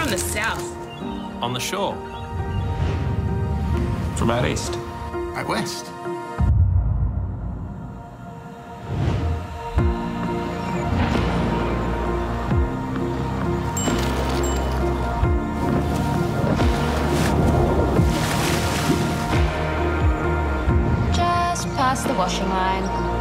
From the south, on the shore. From out east. Out west. Just past the washing line.